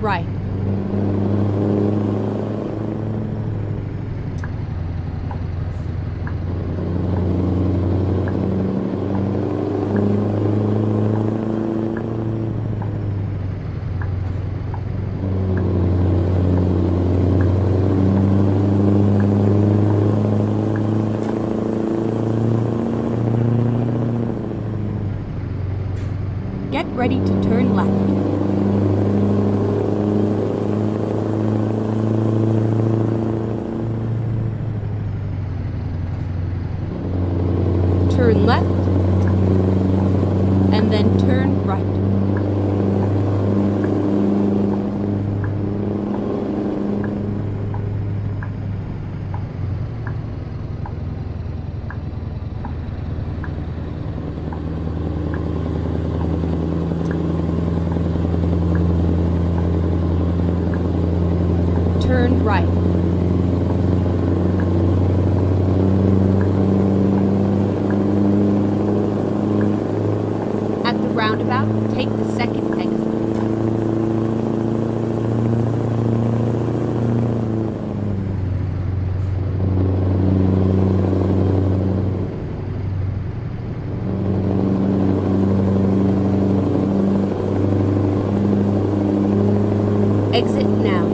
right. Turn right. At the roundabout, take the second exit. Exit now.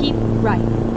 Keep right.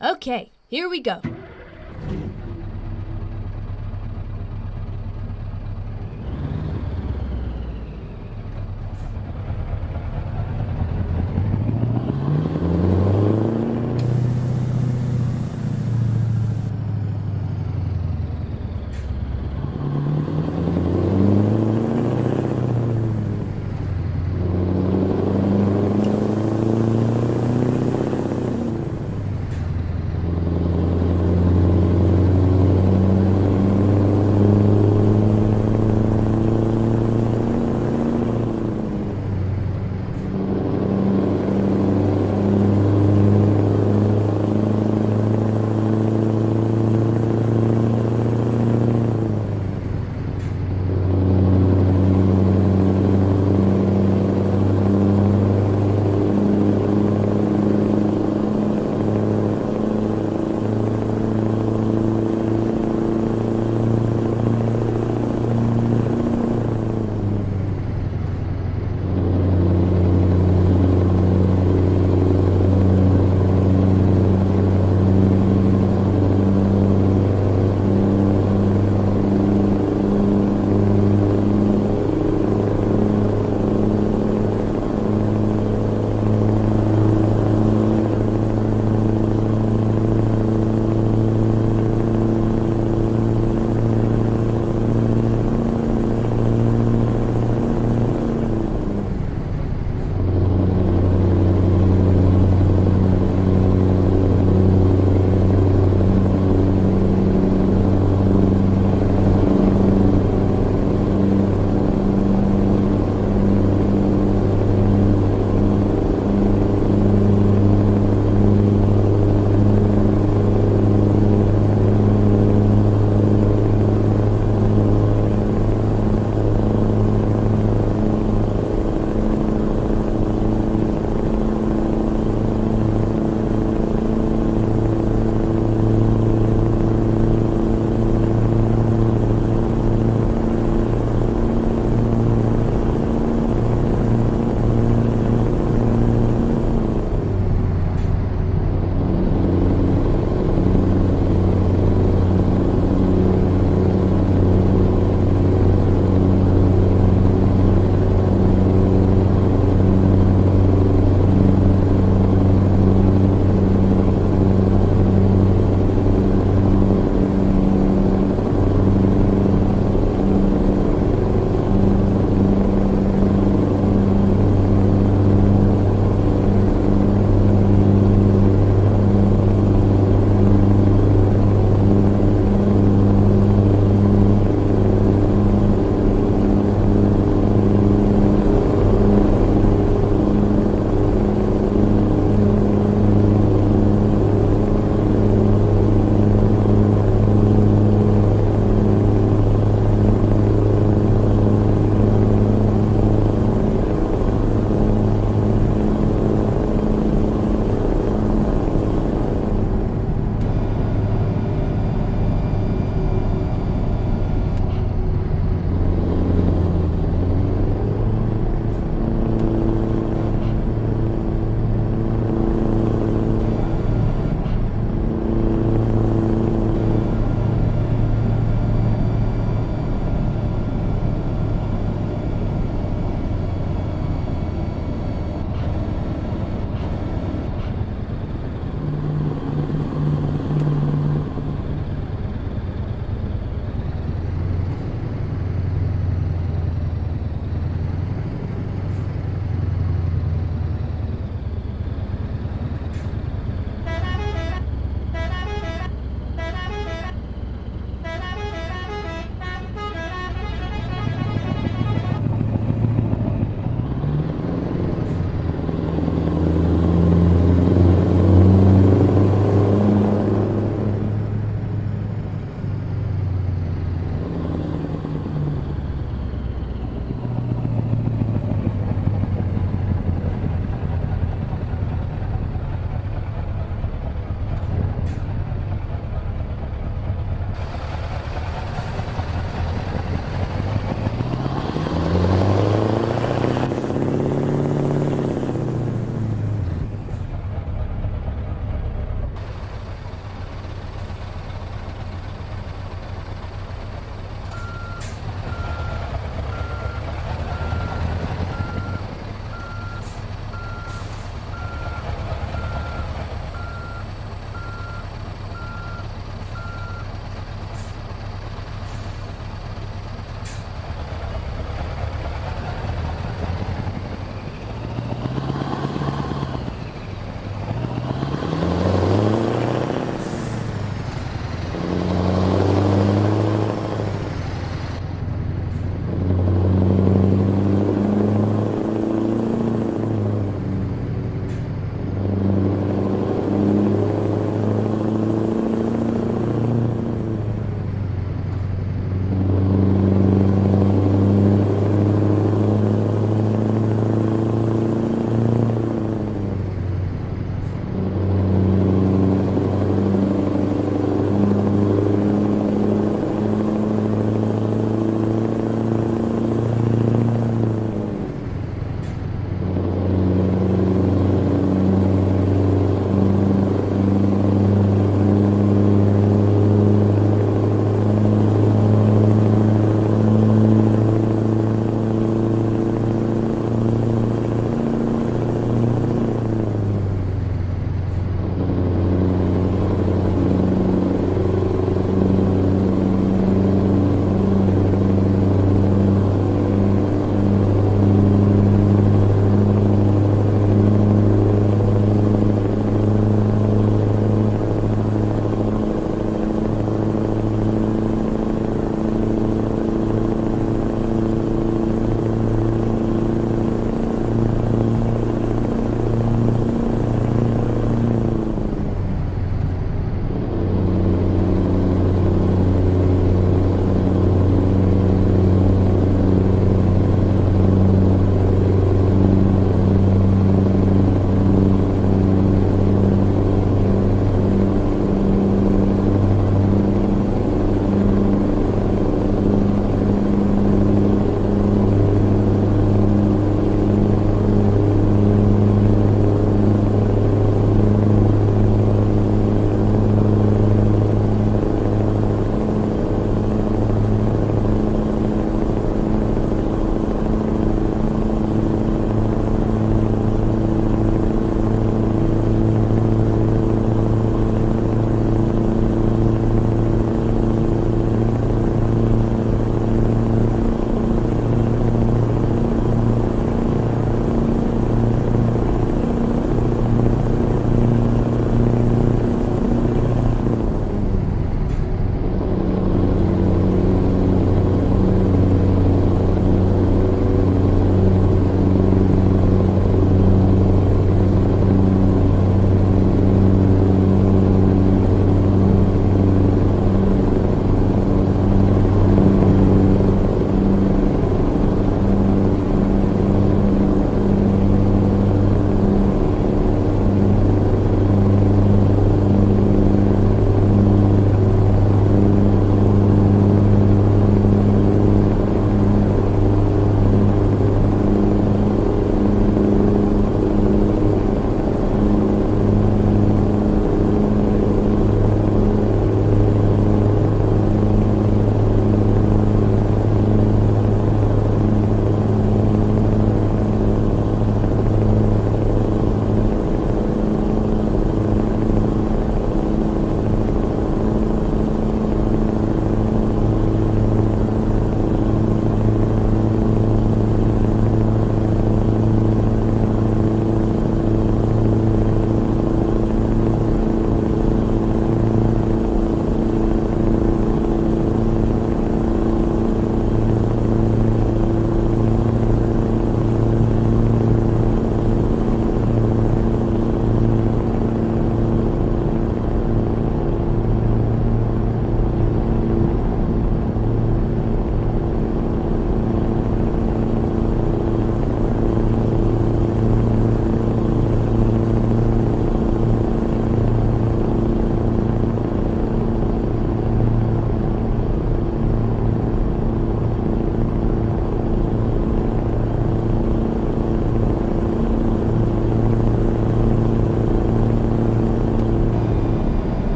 Okay, here we go.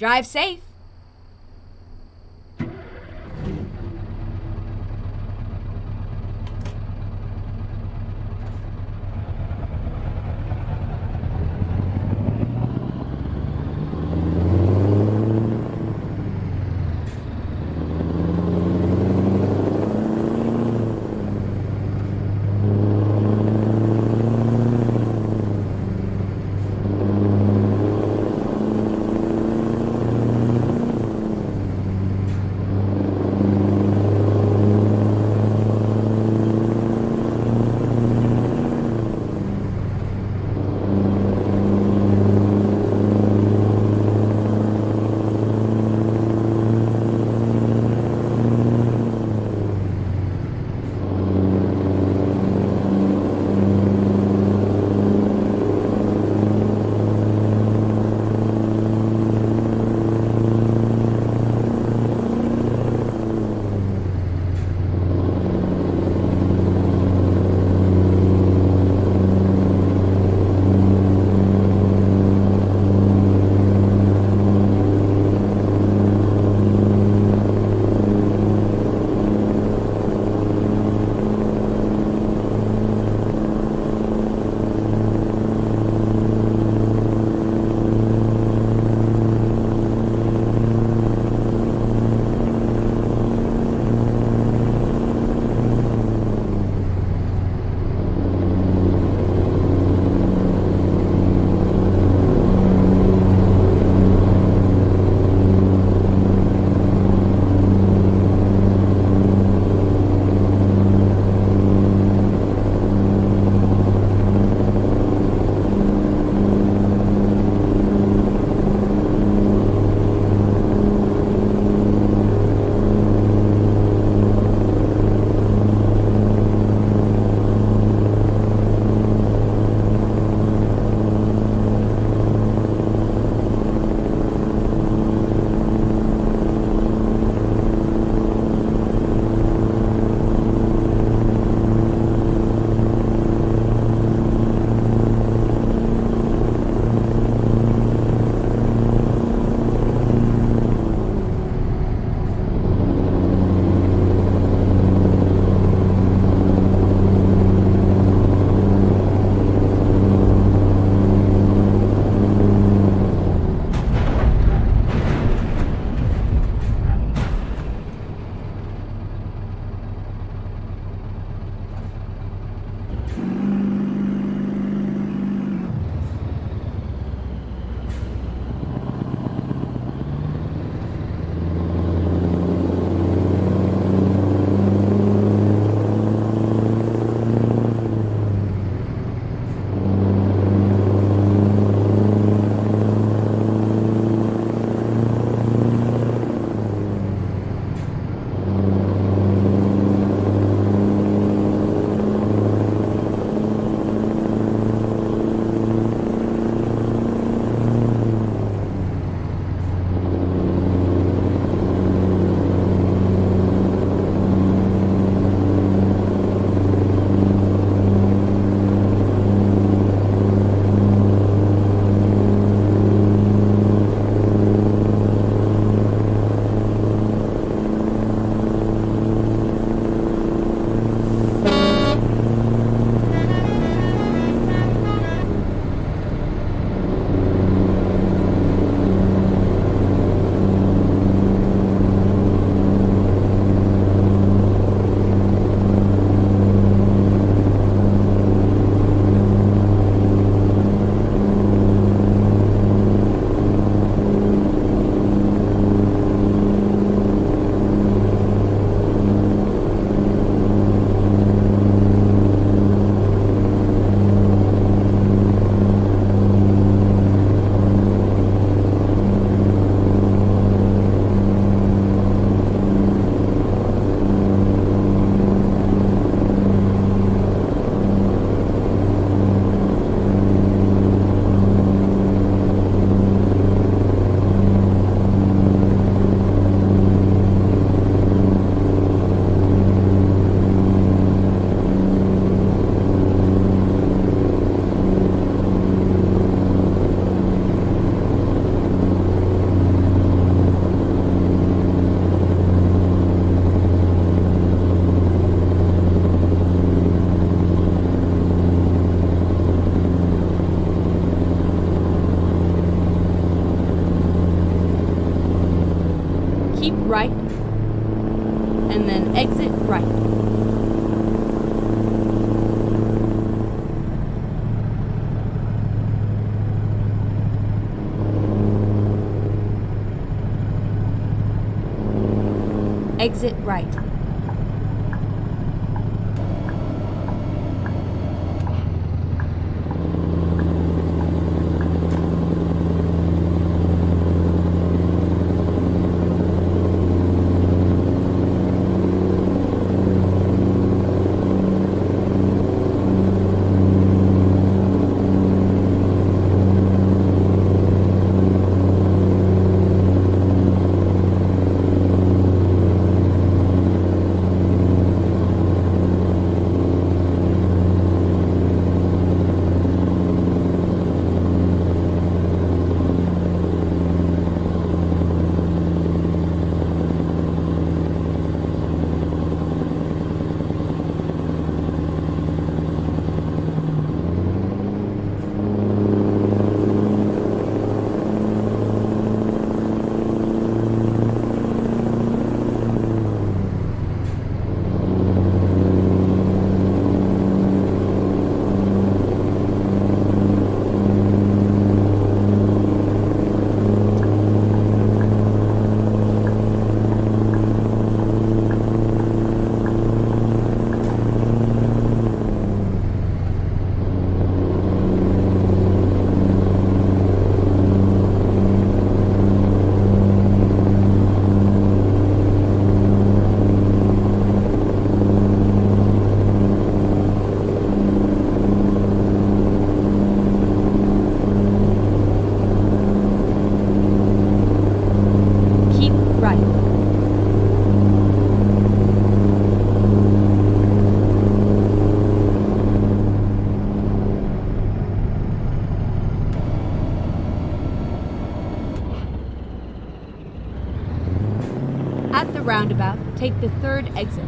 Drive safe. Exit right. Keep right. At the roundabout, take the third exit.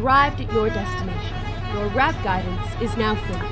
Arrived at your destination. Your route guidance is now finished.